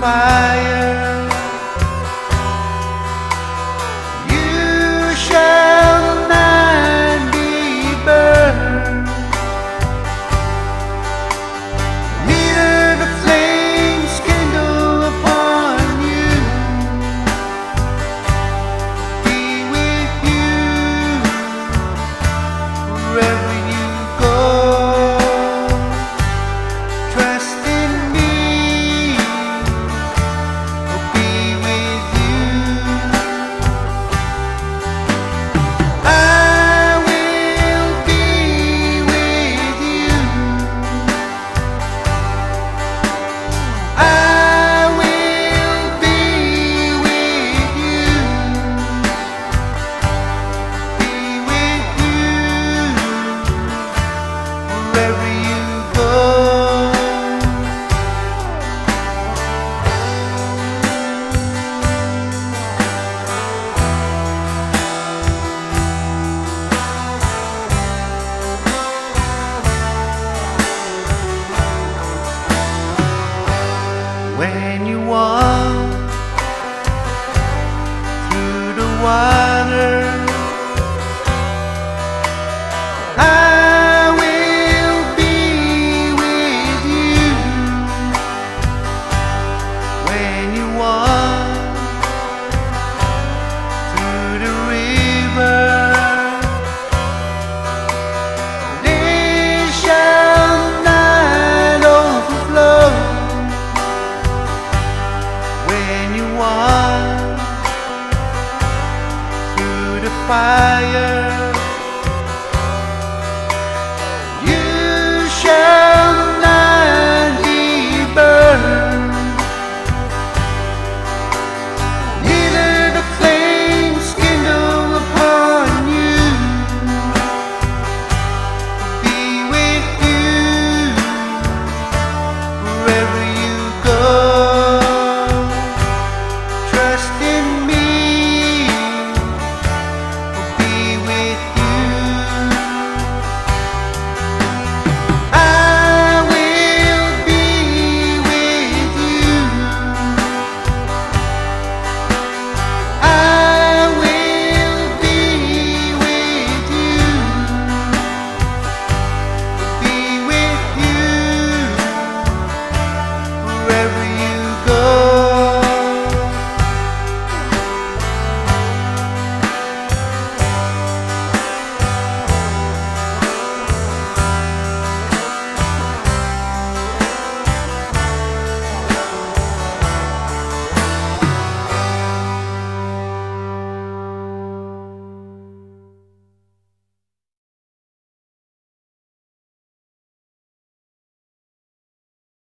fire. You shall not be burned, neither the flames kindle upon you. Be with you forever. Fire